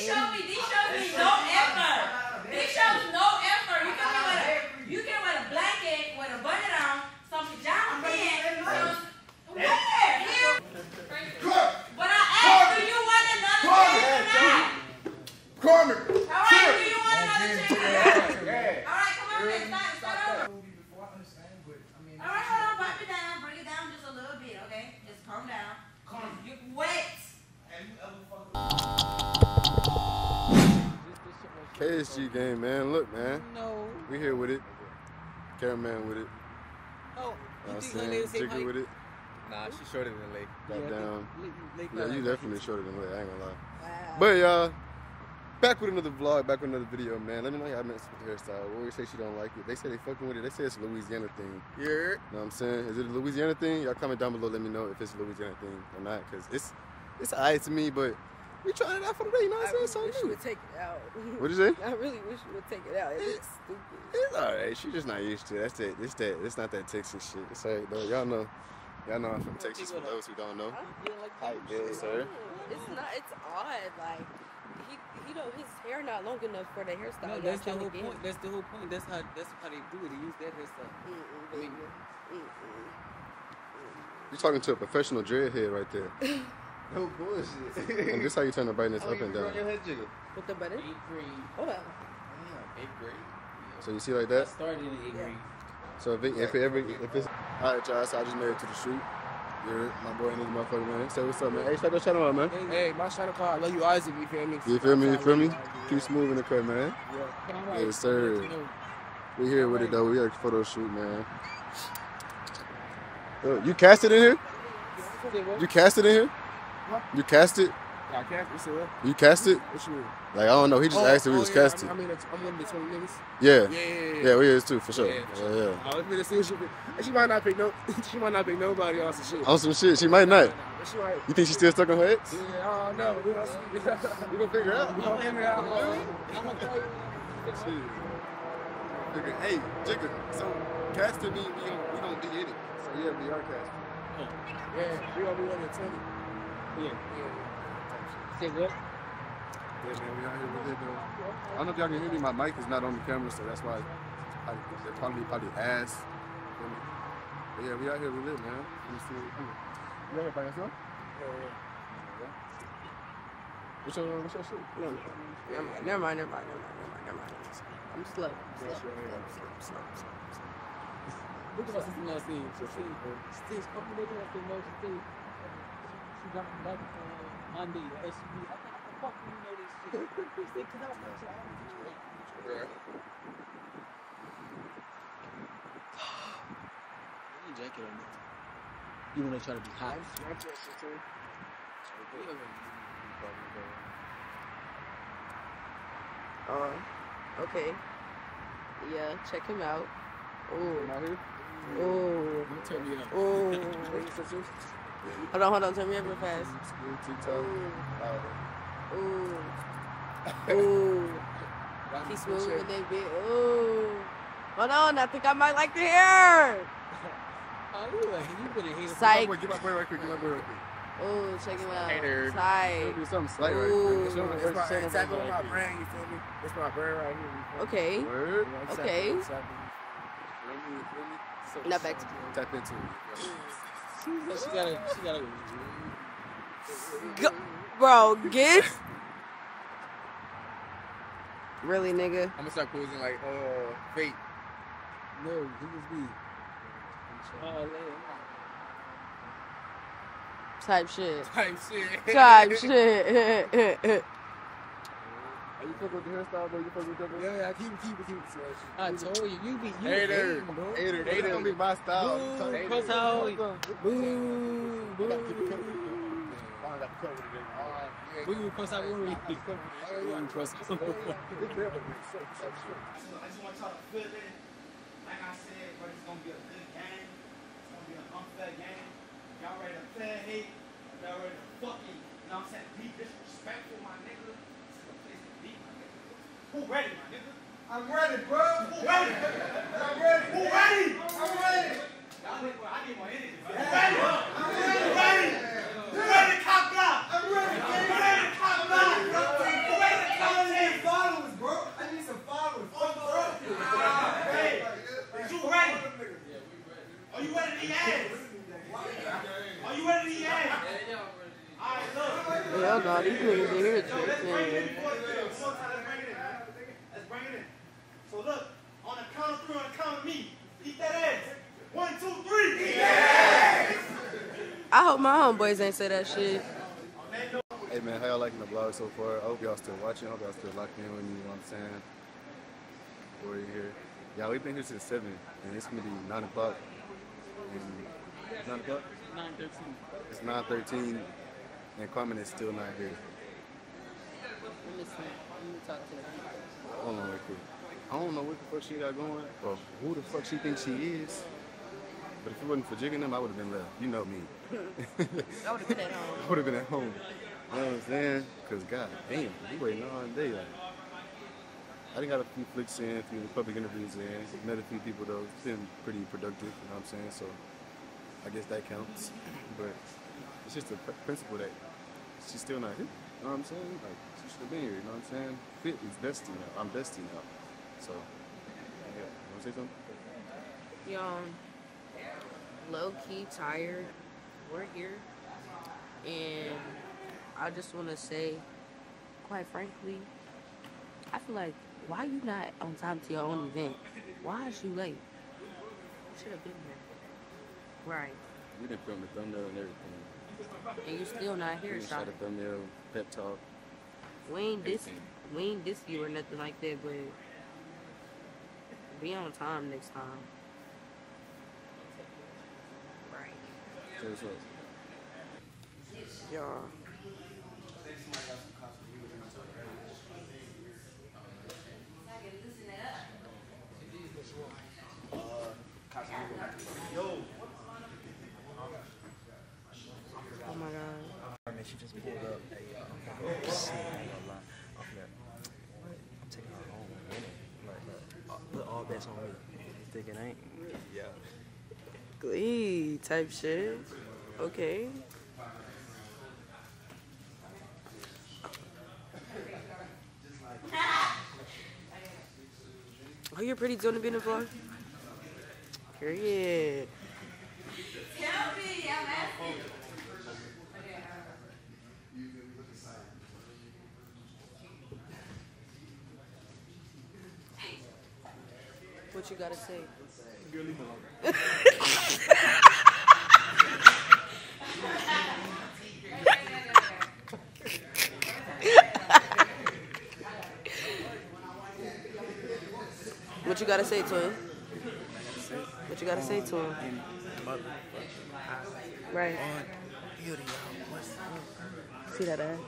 These shows me, these shows me no effort. These shows no effort. You can wear a, you can wear a blanket with a button on, some pajamas in. Where? Here. But I asked, do you want another chance or not? Carmen, All right, do you want another chance? All right, come on, then, start, start over. All right, hold on, pipe it down, bring it down just a little bit, okay? Just calm down. You wet. KSG game, man. Look, man. No. We here with it. Cameraman with it. Oh, You know you what I'm think her saying? name the same Jigger height? with it. Nah, she's shorter than Lake. Goddamn. Lake- Lake Yeah, you Lake- definitely shorter than Lay. I ain't gonna lie. Wow. But y'all, back with another vlog, back with another video, man. Let me know how y'all mess with the hairstyle. Warrior say she don't like it. They say they fucking with it. They say it's a Louisiana thing. Yeah. You know what I'm saying? Is it a Louisiana thing? Y'all comment down below. Let me know if it's a Louisiana thing or not. Cause it's it's alright to me, but we trying it out for the day. You know what I I'm really saying? wish So you new. would take it out. What'd you say? I really wish you would take it out. It looks stupid. It's alright. She's just not used to it. That's that. It's that. It's not that Texas shit. It's alright though. Y'all know. Y'all know I'm from Texas. For those who don't know. Huh? Hi, yes, sir. It's not. It's odd. Like he, you know, his hair not long enough for the hairstyle. No, that's the whole point. That's the whole point. That's how that's how they do it. They use that hairstyle. Mm-mm, I mean- baby. Mm-mm. You talking to a professional dreadhead right there. No bullshit. And this how you turn the brightness up and run down. your head jigger? With the button. Eighth grade. Hold on. Damn, eighth grade. So you see like I that? started in eighth Yeah. grade. So if it, if it ever if it's all right, y'all. So I just made it to the shoot. You're my boy in this motherfucker, man. Say what's up, man. Hey, start your channel out, man. Hey, my shot call. I love you, Isaac. You feel me? You feel me? You feel me? Keep smooth in the cut, man. Yeah. Yes, sir. We here with it though. We got a photo shoot, man. Uh, You cast it in here? You cast it in here? You cast it? I can't. It? What You cast it? you mean? Like I don't know. He just oh, asked if we oh, was yeah, casted. I mean, I'm one of the 20 niggas. Yeah. Yeah, yeah, yeah. Yeah, we is too for sure. Yeah, for Yeah, sure. yeah. I was gonna see what she, she might not pick no. She might not pick nobody on some shit. On some shit, she might not. But she might. You think she's still stuck on her ex? Yeah, I don't know. We gonna. We gonna figure it out. We gonna figure it out. I'm gonna tell you. Shit. Nigga, hey, Jigga, so casting me, we don't, we don't be in it. So yeah, we are casting. Oh. Yeah, we gonna be one of the 20. Yeah. Yeah. Say what? Yeah, man, we out here with it though. I don't know if y'all can hear me. My mic is not on the camera, so that's why I, they're probably probably ass. But yeah, we out here with it, man. Let me see what we do. You out here by yourself? What's your what's your shit? Never mind. Never mind. Never mind. Never mind. Never mind. Never mind. I'm slow. I'm slow. I'm slow. I'm slow. I'm slow. Look at my sister last scene. She see, she a couple days after the motion thing. She got back on Monday. The SUV. I thought, how the fuck do you know this shit? She said, cause I was like, I don't think you know. You jacket on it. You wanna try to be hot? Uh, okay. Yeah, check him out. Oh, Out here? oh, Turn me up. oh. Hold on, hold on. Turn me up real fast. Ooh, ooh, ooh. He smooth with that bit. Ooh. Hold on, I think I might like the hair. Oh, you like, you been a hater. Psych. Wait, get my boy right quick. Get my boy right quick. Ooh, check him out. Hater. Tight. Do something slight right Ooh. quick. Show me the It's my, it's exactly my brand, you feel me? It's my brand right here. you feel me? Okay. Word. Yeah, Okay. exactly. Feel me? Feel me? So- Now back to Tap into it. She gotta, she gotta. Go, bro, get. Really, nigga? I'm gonna start posing like uh fake. No, he was me. Oh. Type shit. Type shit. Type shit. Are you fuck with the hairstyle, bro? You fuck with that, bro? Yeah, yeah, keep it, keep it, keep it. So, I told you, you be, you Hater. hating, bro. Hater, that's gonna be my style. I'm telling you. Boo, told you. Boo, I gotta keep it boo. covered. I got to cover it today. Boo, cross out Uri. Boo, cross out I just want y'all to feel it. Like I said, bro, it's gonna be a Who ready, my? I'm ready, bro. Who ready? I'm ready. Who ready? I'm ready. Y'all need more. I need more energy. Yeah. Ready? I'm ready. Ready? To cop block? I'm ready. Who ready to cop block? Who ready to cop followers, bro. I need some followers. Oh, Fuck, bro. Hey. Is you ready? Are you ready to be? Are you ready to be Hell no, these niggas in here tripping, man. So look, on the count of three, on the count of me, eat that ass. One, two, three. Eat that I hope my homeboys ain't say that shit. Hey man, how y'all liking the vlog so far? I hope y'all still watching. I hope y'all still locked in with me, you know what I'm saying? We're here. Yeah, we've been here since 7, and it's gonna be 9 o'clock. 9 o'clock? 913. It's 9.13, and Carmen is still not here. Let me see. Let me talk to them. Hold on real quick. I don't know what the fuck she got going, or who the fuck she thinks she is. But if it wasn't for jigging them, I would have been left. You know me. I would have been at home. I would have been at home. You know what I'm saying? Because, god damn, we waiting all day. Like, I done got a few flicks in, a few public interviews in, met a few people though. It's been pretty productive, you know what I'm saying? So I guess that counts. But it's just the pr- principle that she's still not here. You know what I'm saying? Like, she should have been here, you know what I'm saying? Fit is destiny now. I'm destiny now. So, yeah. You want to say something? Yo, low key tired. We're here, and I just want to say, quite frankly, I feel like why you not on time to your own event? Why is you late? You should have been there. Right, We didn't film the thumbnail and everything. and you're still not here, done shot. a thumbnail, pep talk. We ain't dis, everything. we ain't diss you or nothing like that, but be on time next time. Right. Say what's up. Y'all. Oh my god. And then she just pulled up a uh, shit, I ain't gonna lie. I'm finna, I'm taking her home and winning. Like, uh, put all bets on me. You think it ain't? Yeah. Glee type shit. Okay. Oh, you're pretty doing to be in the vlog? Period. Tell me, I'm asking. What you gotta say? What you gotta say to him? What you gotta say to him? Right. See that ad?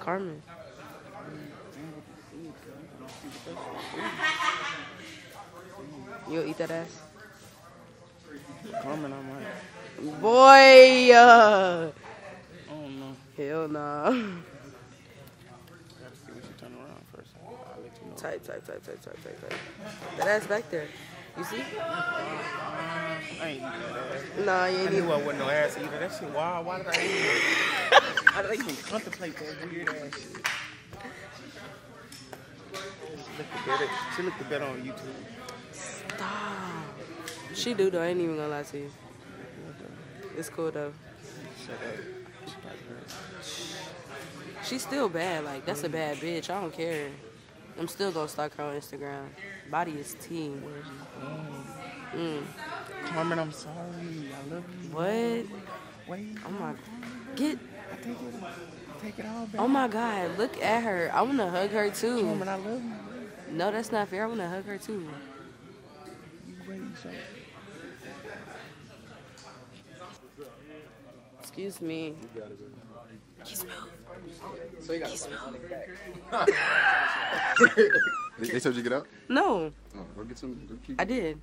Carmen. You'll eat that ass? Carmen, I might. Boy! Uh, I don't hell nah. Gotta see when she turn around first. I'll let you know. Type, type, type, type, type, type, type. That ass back there. You see? I ain't eating that ass. Nah, you I ain't knew even. I wasn't no ass eater. That shit wild. Why did I even? Why did I even contemplate that weird ass shit? She looked better. She looked better on YouTube. Stop. She do though. I ain't even gonna lie to you. It's cool though. Shut up. She's still bad. Like that's a bad bitch. I don't care. I'm still gonna stalk her on Instagram. Body is team. Mm. Carmen, I'm sorry. I love you. What? Wait. Oh my. Get. I take it. Take it all back. Oh my God. Look at her. I wanna hug her too. Carmen, I love you. No, that's not fair. I wanna hug her too. You wait, so. Excuse me. They, they told you to get out? No, Oh, go get some. Go keep, I did.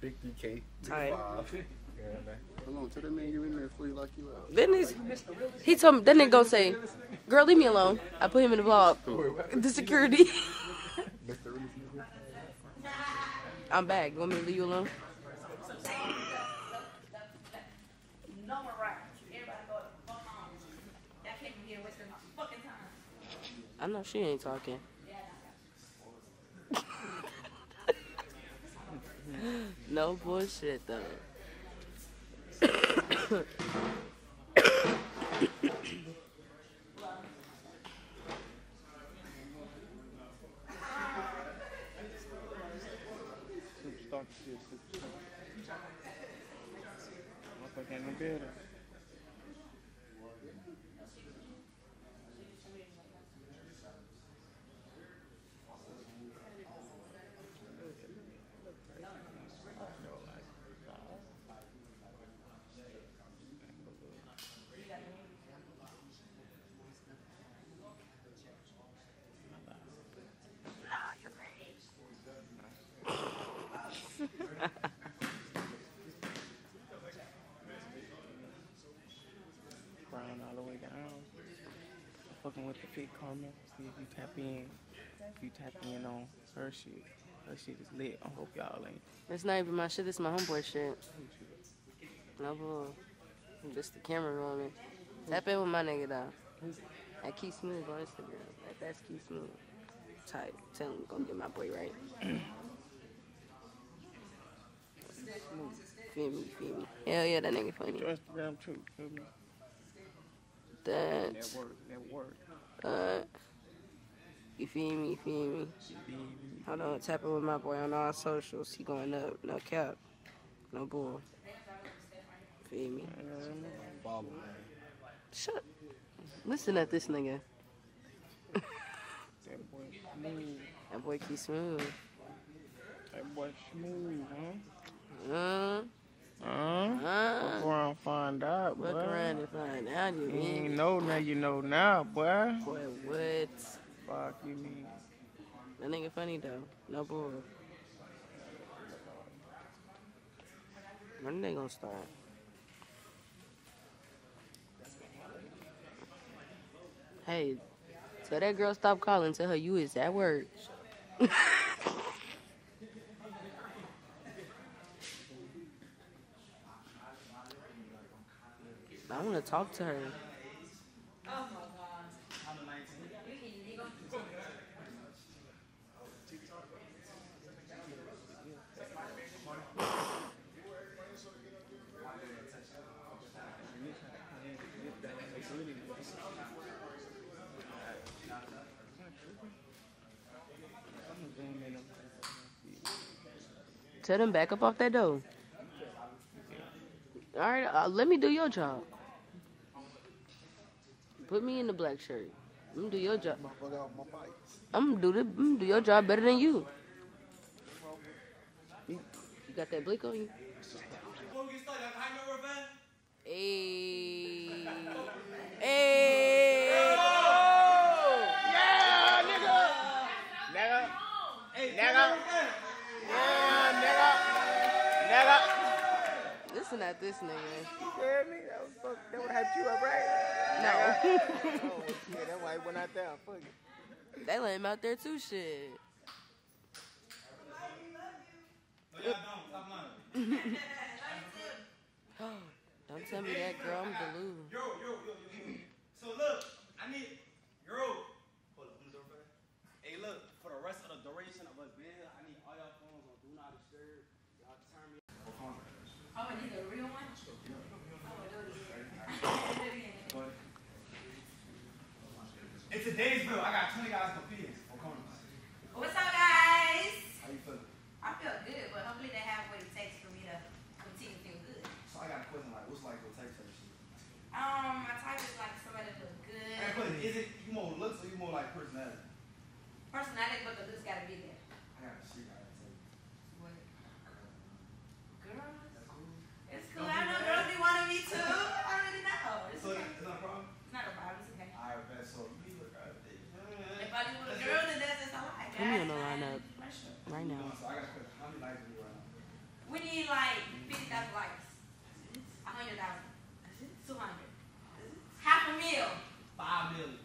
Big DK. Tight. Hold on, tell that man you're in there before he lock you out. Then he's, he told me, then they go say, girl, leave me alone. I put him in the vlog. The security. I'm back. You want me to leave you alone? No more rides. Everybody go the fuck home. Y'all came here wasting my fucking time. I know she ain't talking. no bullshit though. Motherfucker in the building. Brown all the way down. Fucking with the fit comment. See if you tap in. If you tap in on her shit. Her shit is lit. I hope y'all ain't. It's not even my shit. It's my homeboy shit. No bull. Just the camera rolling. Tap in with my nigga though. At KeSmoove on Instagram. Like that's KeSmoove. Type. Tell him go get my boy right. feel me, feel me. Hell yeah, that nigga funny. Your Instagram too. Feel me? That. That work. That work. Uh, you feel me? You feel me? Hold on, tapping with my boy on all socials. He going up, no cap, no bull. Feel me? Shut. Listen at this nigga. That boy smooth. That boy keep smooth. That boy smooth, huh? Uh, Huh? uh. Fuck around, find out, boy. Look around and find out you You mean. ain't know now, you know now, boy. Boy, what? Fuck you mean? That nigga funny though. No bull. When they gonna start? Hey, tell that girl stop calling. Tell her you is at work. I want to talk to her. My god. I'm 19. You can, you gonna. Tell them back up off that door. All right, uh, let me do your job. Put me in the black shirt. I'm gonna do your job. I'm gonna do the, I'm gonna do your job better than you. You you got that blick on you? Before we get started, I know Revenge. Hey, hey. Yeah, nigga. Nigga. Hey, Nigga. Yeah, Nigga. Listen at this nigga. You feel me? That, was fuck, that would have you up, right? No, oh, shit. That's why he went out there. Fuck it. they let him out there too. Shit. No, y'all don't. Don't tell me that, girl. I'm Delulu. Yo, yo, yo, yo. So look, I need, yo. Hold up, open the door for that. Hey, look, for the rest of the duration of us being here, I need all y'all phones on Do Not Disturb. Y'all turn me. Oh, and these are real ones? Oh, do it again. Bill, I got 20 guys competing. What's up, guys? How you feeling? I feel good, but hopefully they have what it takes for me to continue to feel good. So I got a question like, what's like your type of shit? Um, my type is like somebody that look good. I got a question, is it you more looks or you more like personality? Personality, but the looks gotta be there. I got a shit I gotta tell you. What? Girls? It's cool. I know girls be wanting me too. I already know. It's So okay. it's not a problem? It's not a problem. It's okay. Alright, bet. So you need to look out there. If I do with a girl, then that's just a lie. Put me on the guys. lineup For sure. right now. So I got a question. How many likes do you right now? We need like 50,000 likes. 100,000. 200. Half a mil. Five million.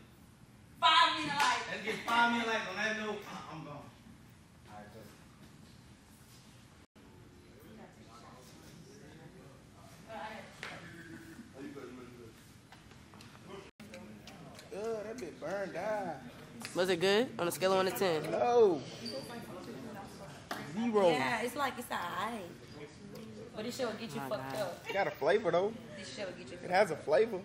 5 million likes. Let's get five million likes on that note. I'm gone. Oh, good, that burned out. Was it good on a scale of one to ten? No. Zero. Yeah, it's like it's alright. But this shit will get you My fucked God. up. It got a flavor though. This shit will get you It has a flavor.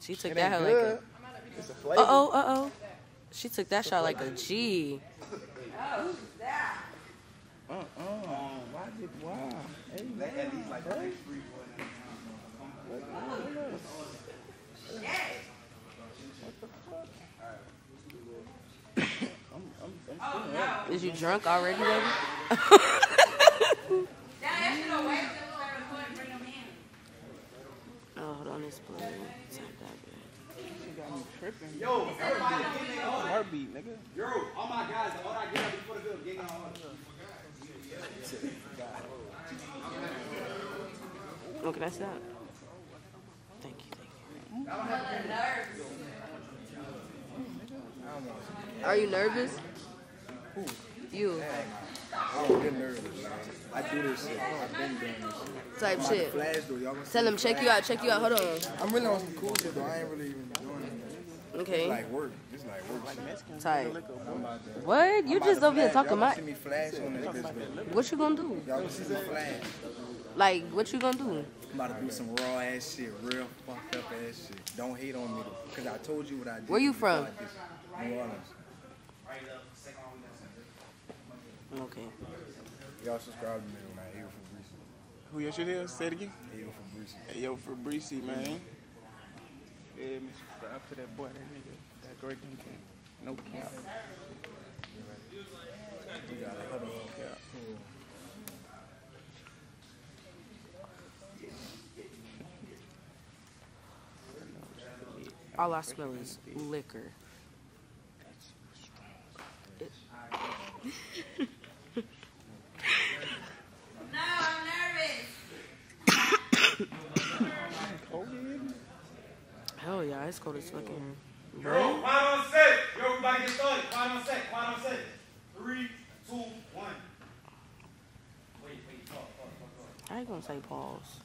She took It that ain't hell like good. a. It's a flavor. Uh oh, uh oh. She took that shot like a G. Is you drunk already, baby? Now, that shit will wait till we record and bring them in. Oh, hold on, this play. It's not that bad. She got me tripping. Yo, everybody get in order. Heartbeat, nigga. Yo, all my guys, the order I get up before the bill, get in order. Oh, can I stop? Thank you, thank you. Are you nervous? You. I don't get nervous, man. I do this shit. I've been doing this shit. Type I'm about to shit. Flash though, y'all gonna see Tell me him, check you out, check you out. Hold on. I'm really on some cool shit though. I ain't really even doing anything. Okay. Like work. It's like work shit. Tight. I'm about to- What? You I'm just about over here talking about. me flash on this. What you gonna do? Y'all gonna see me flash. Like, what you gonna do? I'm about to do some raw ass shit, real fucked up ass shit. Don't hate on me though, cause I told you what I did. Where you from? I did. New Orleans. Okay. Y'all subscribe to me when I Ayo Fabrici. Who your shit is? Say it again. Ayo Fabrici. Hey, yo, Fabrici, man. Yeah, me subscribe to that boy, that nigga. That great content. No cap. We got it. Hold on. Yeah. All I smell is liquor. No, I'm nervous. Hell yeah, it's cold as fucking. Yo, quiet on set. Yo, everybody get started. Quiet on set. Quiet on set. Three, two, one. Wait, wait, talk, talk, talk, talk. I ain't gonna say pause.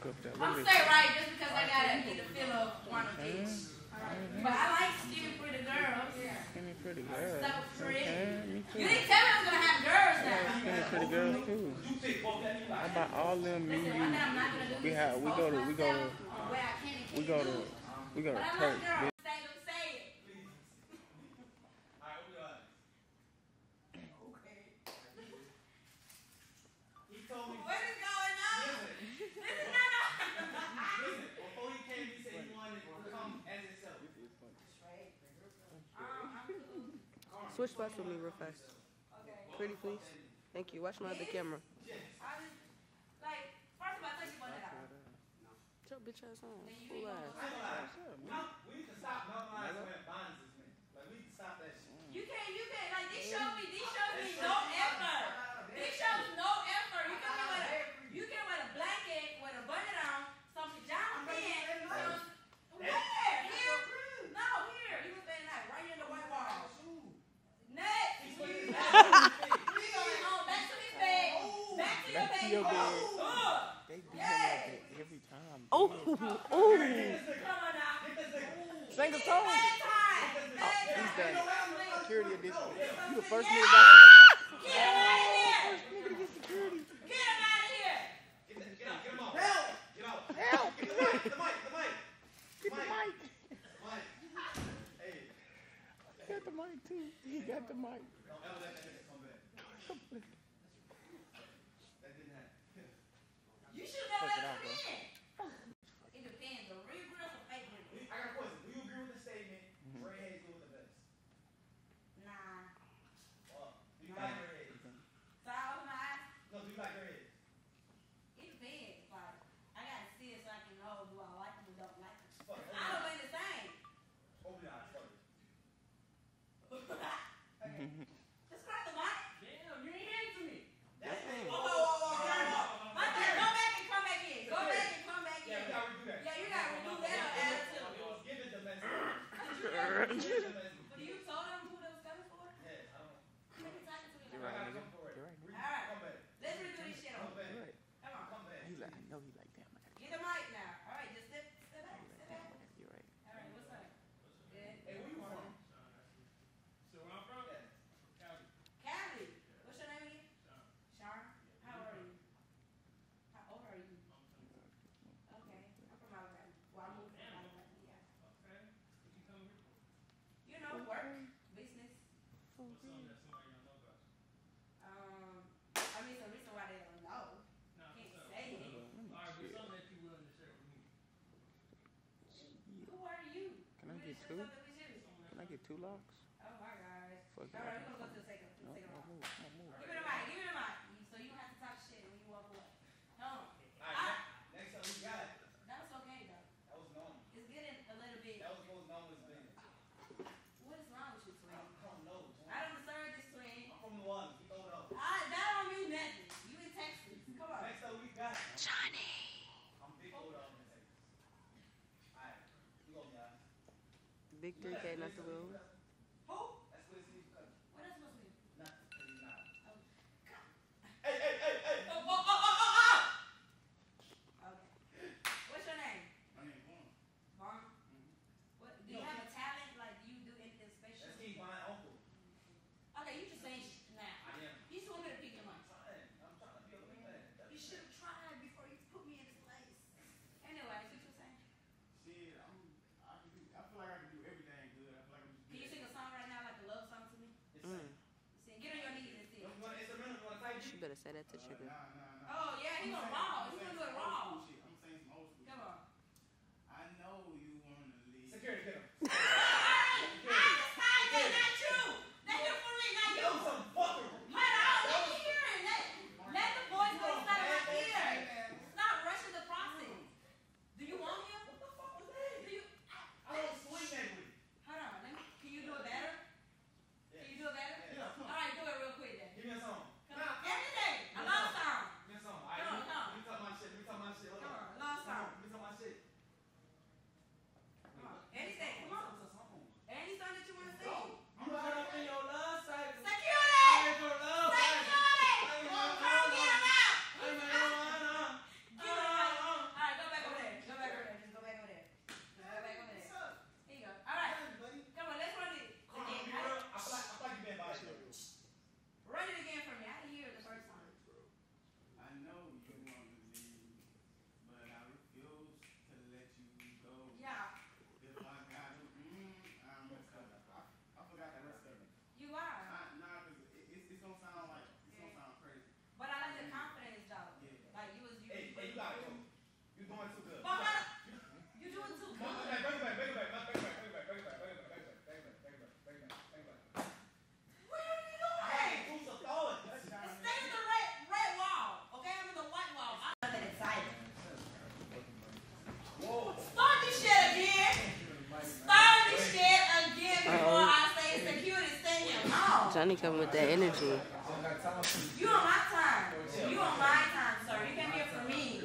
Walk up there. I'm say right just because I gotta get the feel of one of each. But I like skinny pretty girls. Skinny pretty girl. So pretty. Okay, me too. You didn't tell me I was gonna have girls now. Skinny pretty girls too. You that you How about all them me Listen, one thing I'm not gonna do We have- we go to- we go to- myself on where I can and We go to we go to church. girls. bitch. Switch spots with me real fast. Pretty please. Thank you. Watch my other camera. Like, first of all, you your bitch ass on. We need to stop normalizing when man. Like, we need to stop that shit. You can't, you can't. Like, this show me, they your bed. They beat every time. Sing a song. Oh, he's done. Security at this. You the first nigga got Get him out of here. To get security. Get him out of here. Get, out. Get Get out. Get the mic. The mic. Get the mic. He got the mic too. He got the mic. 不知道 two locks? Oh my gosh. All right, gonna go to the second big dick not nothing wrong. said that to Trigger. Oh yeah, he went raw. He it wrong. Sonny coming with that energy. You on my time. You on my time, sir. You came here for me.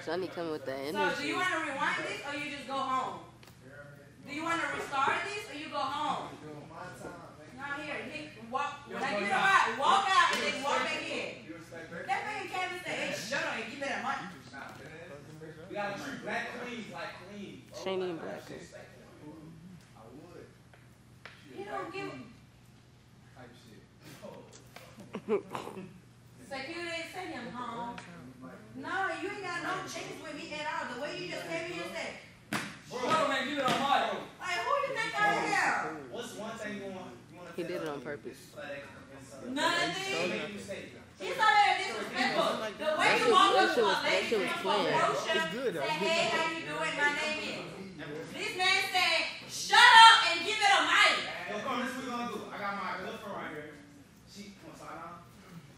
Sonny coming with that So do you want to rewind this or you just go home? Do you want to restart this or you go home? Not here. He, walk, when I give you the right, walk out and then walk back in. That man came and said, hey, shut up and give me that money. We gotta treat black queens like queens. She ain't even black. He don't give Security send him home. No, you ain't got no chance with me at all. The way you just came in and said, Bro, man, give it a heart. like, who you think I am? What's one thing you want? You want He did it on purpose. Nothing. Make you say. He's not that disrespectful. The way That you shit- walk that up shit to a was- that lady shit was planned. promotion, It's good, though. say, hey, how you doing? My name is. This man said, shut up and give it a mic. Yo, come, this is what we gonna do. I got my girlfriend right here. She, come on, sit down.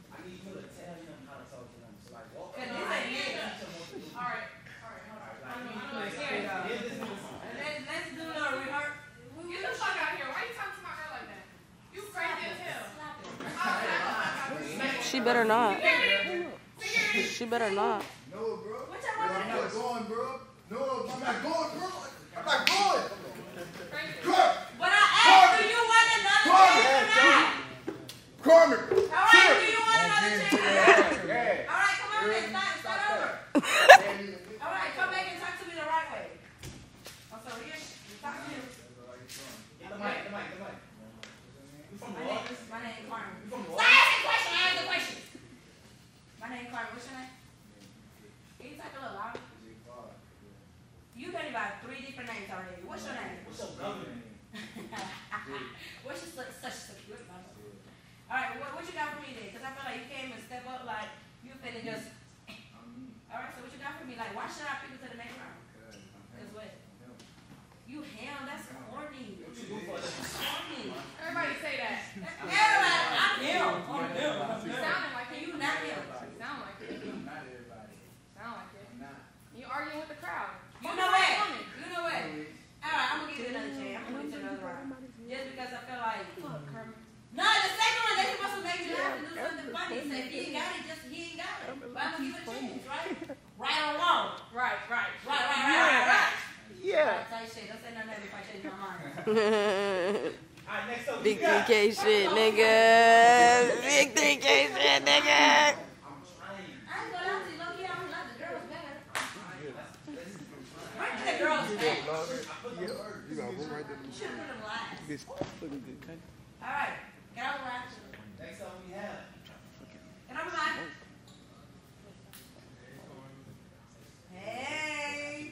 I need you to tell them how to talk to them. So like, walk Cause around. this ain't it. Teach them what to do. All right, all right, hold on. Like, I'm, you I'm play gonna scared. scare Yeah, you. this is- Let's, let's do a rehearse. Get the fuck out of here. Why you talking to my girl like that? You crazy as hell. Slap it. Oh, She better not. She better not. No, bro. I'm not going, bro. No, I'm not going, bro. I'm not going. All right. All right, come on start, start over. All right, come back and talk to me the right way. Oh, so here, you talk to me. My name, is Carmen. Stop Orleans? asking questions, answer the questions. My name is Carmen, what's your name? Can you talk a little louder? You got about three different names already. What's your name? What's your government? What's your such, such security number? All right, what, what you got for me then? Because I feel like you came and step up like you finna just. All right, so what you got for me? Like, why should I pick you to the next round? That's what. You ham, that's corny. What you do for them? Corny. Everybody say that. Everybody, I'm him. I'm him. You sounding like And it. you not him. You sound like it. Sound like it. You arguing with the crowd. You know what? You know what? All right, I'm gonna give you another chance. I'm gonna give you another round. Just because I feel like. No, the second one, they supposed to make me laugh and do something funny. Say, if he ain't got it, just he ain't got it. But I'm gonna give it a chance, right? Right or wrong? Right, right. Right, right, right, right, right. Yeah. Alright, tight shit. Don't say nothing else if I change my mind. All right, next up, Big we got. 3K shit, nigga. Big 3K shit, nigga. I ain't gonna lie to you, low-key, I don't like the girls better. Right to the girls back. You got one right there. You should've put them last. This looking good. Cut. Alright, get on the line. Next up, we have. Get on the line. Hey.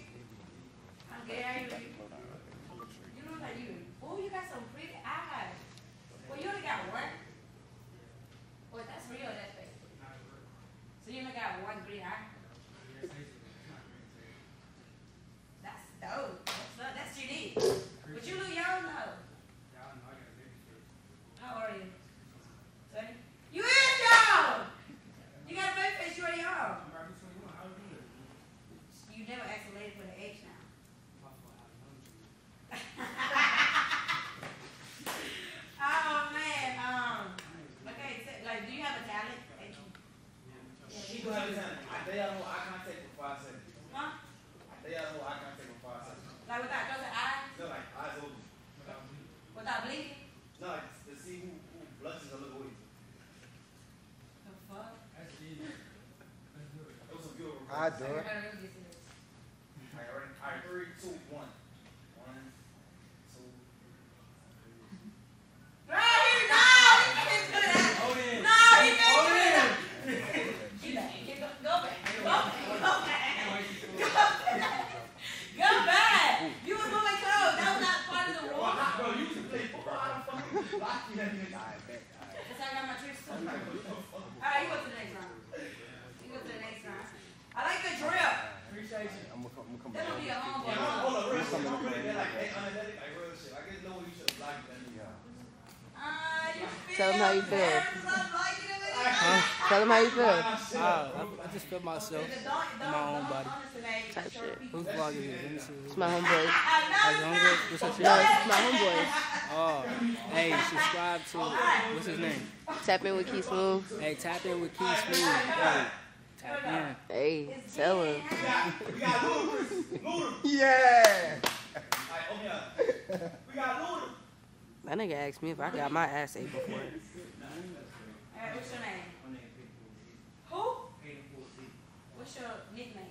I'm Gary. You look like you. Oh, you got some pretty eyes. Well, you only got one. Well, that's real, that's fake. So you only got one green eye. That's dope. That's, that's unique. But you look young though. How are you? Twenty. You is young. You got a baby face. You are young. You never asked a lady for the age now. oh man. Um. Okay. So, like, do you have a talent? that you- gonna have. I dare y'all eye contact for five seconds. Huh? I dare y'all hold eye contact for five seconds. Like without closing eyes, Feel like eyes open. without blinking. No, like to see who, who blushes a little away. The fuck? It was a good request. I do I it. gotta really get serious. Alright, ready? Alright, three, two, one. One, That'll be a humble. Yeah, I'm. I'm. Like, hey, Tell them how you feel. Huh? Tell them how you feel. Oh, I, just feel myself in my own body. Type shit. Who's vlogging it? Let me see. It's my homeboy. My homeboy? What's up, shit? No, it's my homeboy. Oh. Hey, subscribe to, what's his name? Tap in with KeSmoove. Hey, tap in with KeSmoove. Hey. Hey, tell him. We got Ludacris. Ludacris. Yeah. Oh, that nigga asked me if I got my ass ate before. Alright, what's your name? Who? What's your nickname?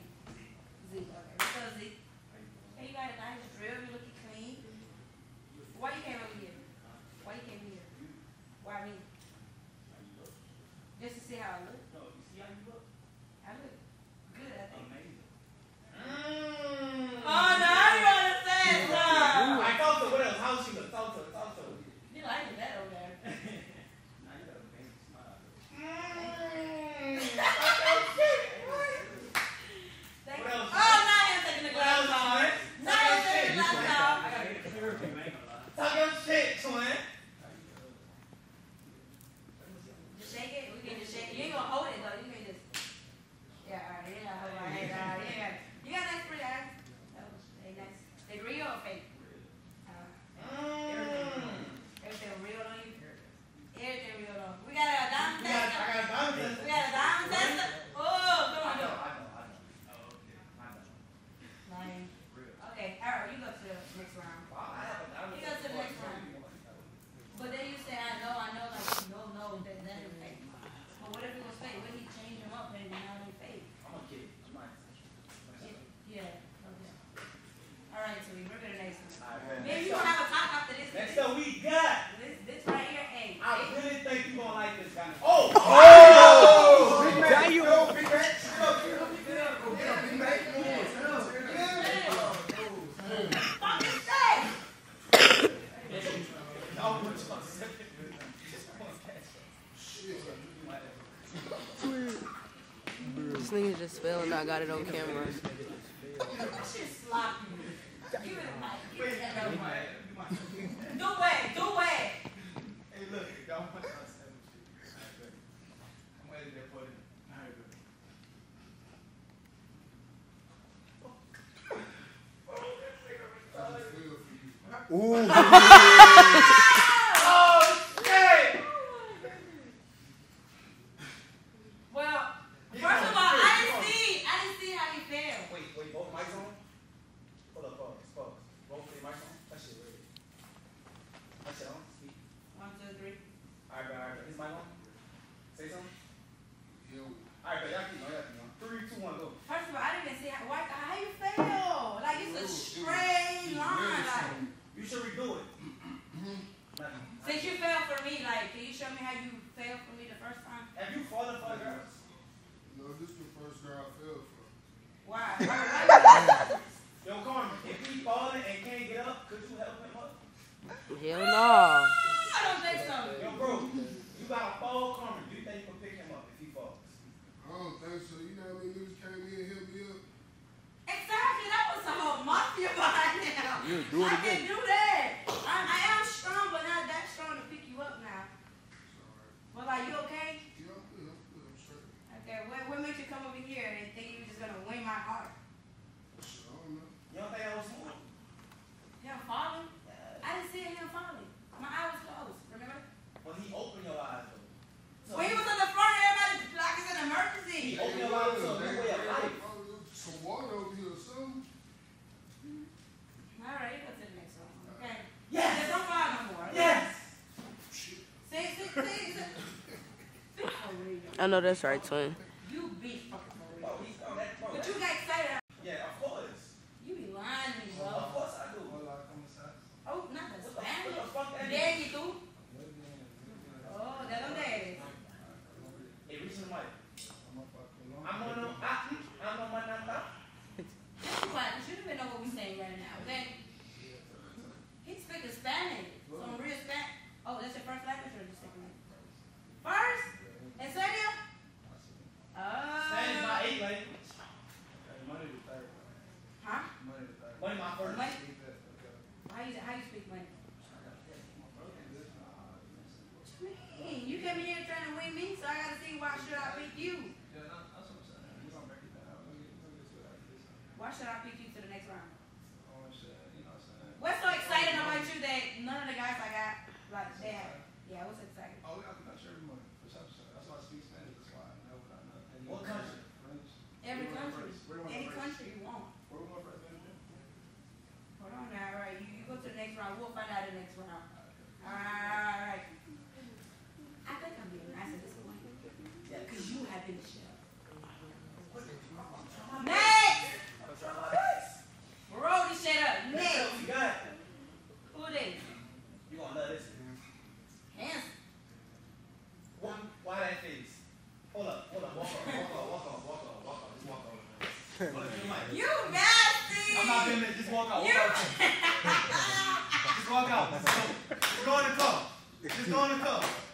just and I got it on camera. Do it, do it. Hey, look, y'all want us I'm waiting there for it. Ooh. I know that's right, twin. She's going to come.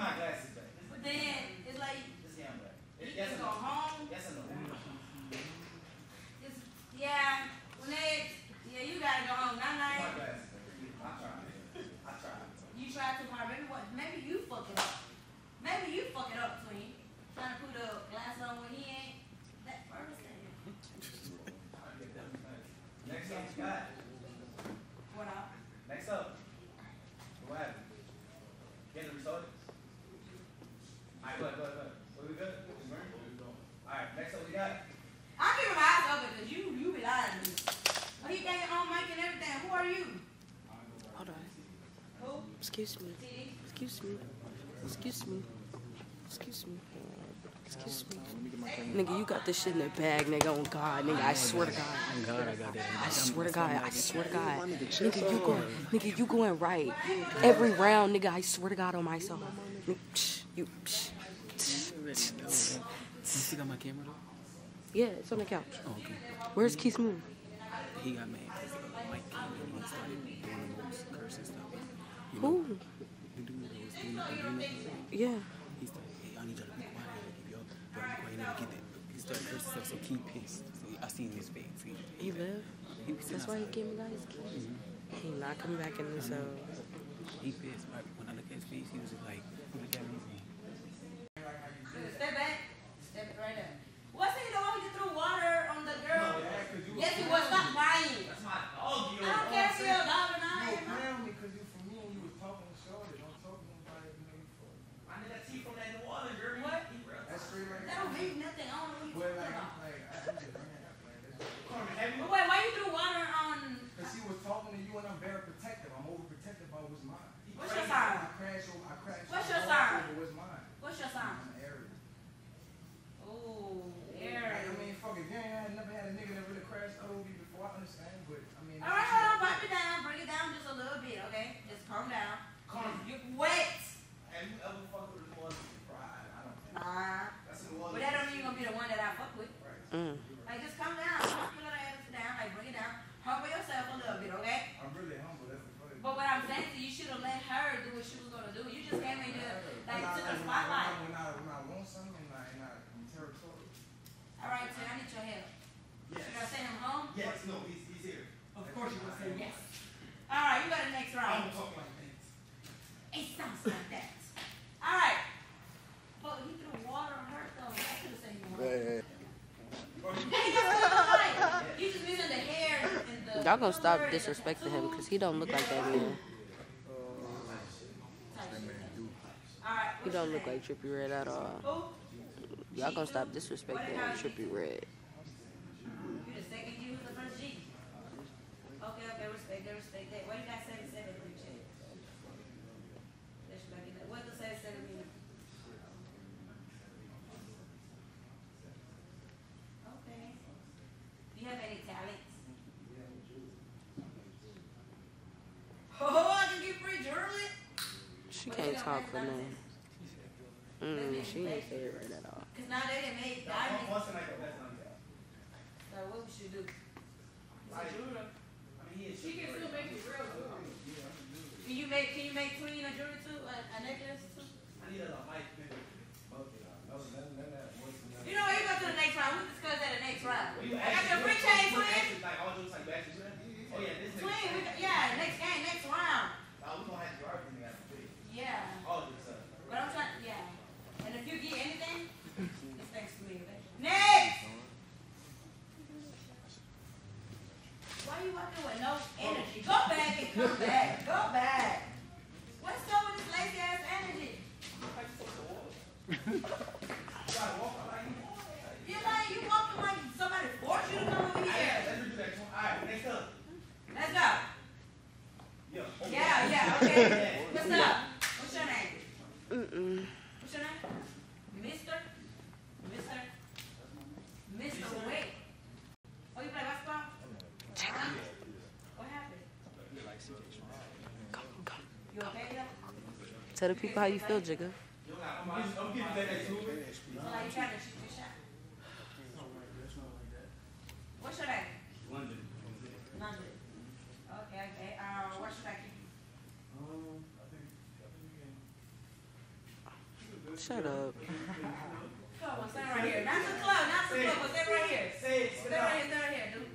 my glasses back. But then, Excuse me. Excuse me. Excuse me. Excuse me. Excuse me. Nigga, you got this shit in the bag, nigga. On oh, God, nigga, I swear to God. Oh, I swear to God. I swear to God. Nigga, you going, nigga, you going right. Every round, nigga, I swear to God on myself. You. You got my camera though? Yeah, it's on the couch. Oh, okay. Where's KeSmoove? He got mad because Mike came in and started doing the most cursing stuff. Who? The dude that was doing the. Yeah. He started, hey, I need y'all to be quiet. Y'all, y'all be quiet, get that. He started cursing so he pissed. So I seen his face. He, he left? He That's outside. why he gave me all his keys. Mm-hmm. He not coming back in the mm-hmm. cell. He pissed. Right? When I look at his face, he was just like, right, I need your help. Should I send him home? Yes, no, he's, he's here. Of course you would say yes. All right, you got the next I round. don't talk like this. It sounds like that. All right. But he threw water on her though. I could have said more. Hey, hey. He just threw light. He's just using the hair and the. Y'all gonna stop color and the disrespecting him because he don't look like that man. All right. He don't look like Trippie Redd at all. Oh. Y'all gonna stop disrespecting Trippie Redd. You? Okay, okay, respect respect that. Okay. Do you have any talents? Oh, I can. She can't talk for me. Mm, she ain't say it right at all. Cause now they done made Once diamonds. in like a best on that. So what we should do? Like, I mean, he is. She can still make it real good. Can you make can you make queen a jewelry too? A, a necklace too? I need a mic. No, no, none, none of that voice. none of You know what? You go to the next round. We'll discuss that in the next round. Well, you I got actually- your free chain you twin. actually, Like, all jokes like you actually doing it? Oh, yeah, this nigga. Twin. We got, yeah, next game, next round. Nah, we gonna have to argue me after this. Yeah. All this stuff. But I'm trying. Yeah. And if you get anything, it's thanks to me. Okay? Next. Walking with no energy? Go back and come back. Go back. What's up with this lazy ass energy? You like you like somebody forced you to come over here. All right, next up. Let's go. Yeah. Yeah, yeah, okay. What's up? What's your name? Mm-mm. What's your name? Mister? Mister? Mister Wait. Oh, you play basketball? Huh? What happened? You okay though? Tell the people how you feel, Jigga. What's your name? London. London. Okay, okay. Uh, where should I? Shut up. Come on, stand right here. Not the club, not the club, but stand right here. Stand right here, stand right here, dude.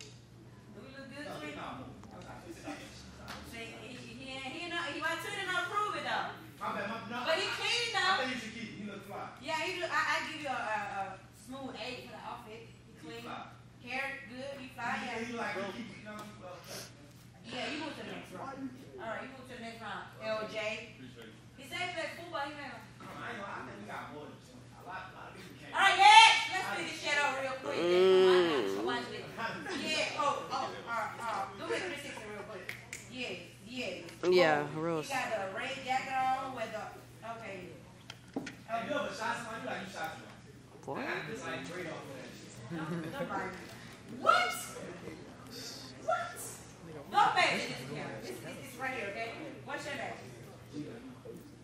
Do we look good, sweet? See, he, he, he, ain't- he, not, he might turn and not prove it though. My bad, my, no. But he clean I though. think you should keep. He look fly. Yeah, he look, I, I give you a, a, a smooth eight for the outfit. He clean. Hair good, he fly, yeah. He like he keep, you know. well, Yeah, you move to the next round. Alright, you move to the next round. LJ. He said he played football, he made I ain't gonna lie, I think we got more than two. A lot, a lot of people can't. Alright, next! Let's figure this shit out real quick. Mm. Watch this. Yeah, oh, oh, uh, uh, do me 360 real quick. Yeah, yeah. Yeah, real. He got the red jacket on with the, okay. Have you ever shot somebody? You like you shot somebody. Boy. I got like great off of that shit. Nobody. What? What? Go back to this camera. This, this, this right here, okay? What's your name?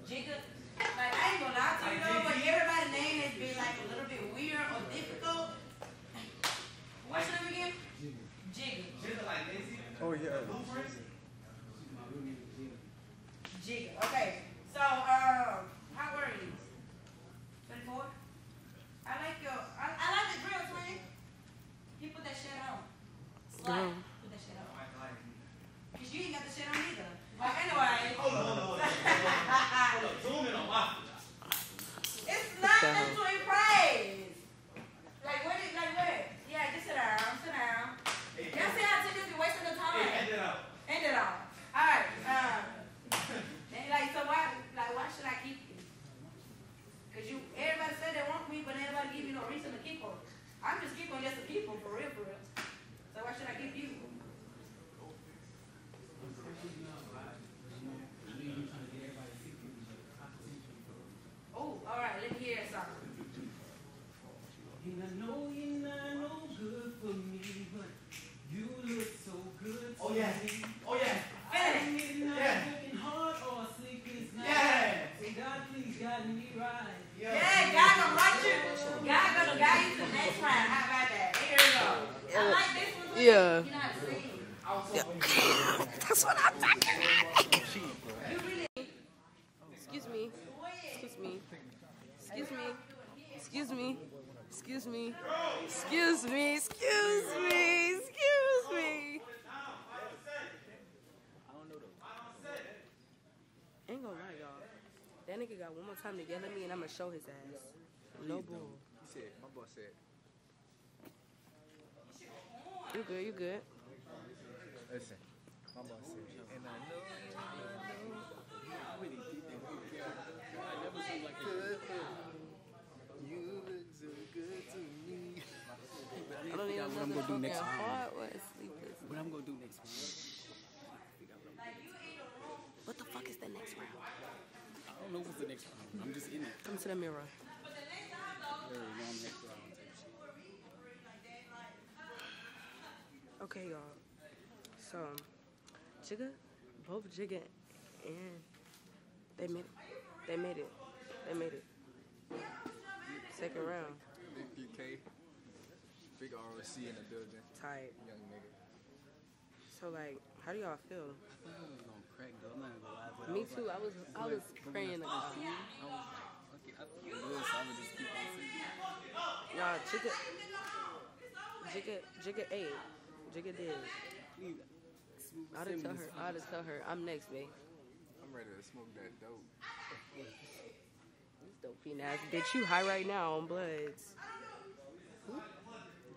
Jigga. Like, I ain't gonna lie to you though, but everybody's name has been like a little bit weird or difficult. What's your name again? Jigga. Jigga like Lazy. Oh, yeah. Jigga. Okay. So, um, how were you? 24? I like your, I, I like the drill, twin. People put that shit on. Slide. Mm. for me, but you look so good. Oh, yeah. Me. Oh, yeah. I ain't not yeah. working hard or sleepless nights. Yeah. So God, please guide me right. Yeah, yeah God gonna watch you. God gonna guide you to the next round. How about that? Here we go. I like this one. Please. Yeah. Yeah. That's what I'm talking about. Excuse me. Excuse me. Excuse me. Excuse me. Excuse me. Excuse me. Excuse me. Excuse me. Ain't gonna lie, y'all. That nigga got one more time to yell at me and I'ma show his ass. No bull. He said, my boss said, You good, you good. listen, my boss said, and I know you look so good to me. I don't need Figure out what I'm another gonna do next round. hard or sleepless. What I'm gonna do next round? What the fuck is the next round? I don't know what's the next round. I'm just in it. Come to the mirror. Very long next round type shit. Okay, y'all. So, Jigga, both Jigga and they made it. They made it. They made it. Second round. Big PK, big ROC in the building. Tight. Young nigga. So, like, how do y'all feel? I thought I was gonna crack though. I'm not gonna lie. But Me I was too. Like, I was, I was when I praying to started God. I was like, fuck it. I feel good, so I'm gonna just keep on singing. Y'all, Jigga, Jigga, Jigga ate. Jigga did. Please, smooth I'll just tell her. I'll just tell her. I'm next, babe. I'm ready to smoke that dope. This dope fiend ass bitch, you high right now on bloods.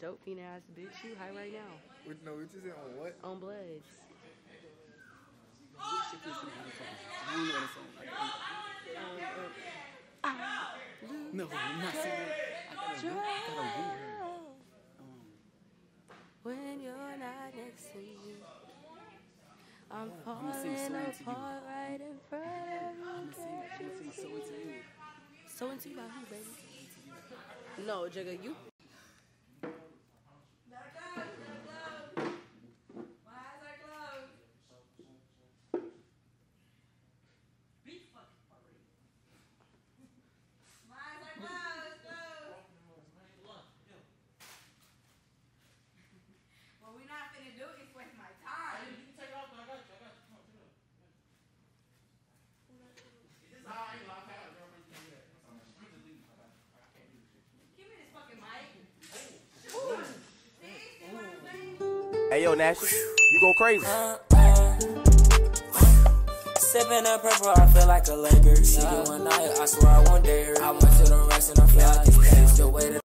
Dope fiend ass bitch, you high right now Wait, no, what you on what? on bloods. Shit, this shit is fucking- I don't know what it's on. Like, no, I'm not singing. I I gotta read her. Um, When you're not next to me, I'm I'ma falling So Into You. apart right in front of I'm gonna you. sing, I'm gonna sing So Into You. So into you by who, baby? No, Jigga, you. What we not finna do is waste my time. Give me this fucking mic. Ooh. See? See what I'm you go crazy. Sipping up purple, I feel like a Laker. Night, I swear I won't dare. I went to the rest and I feel like it's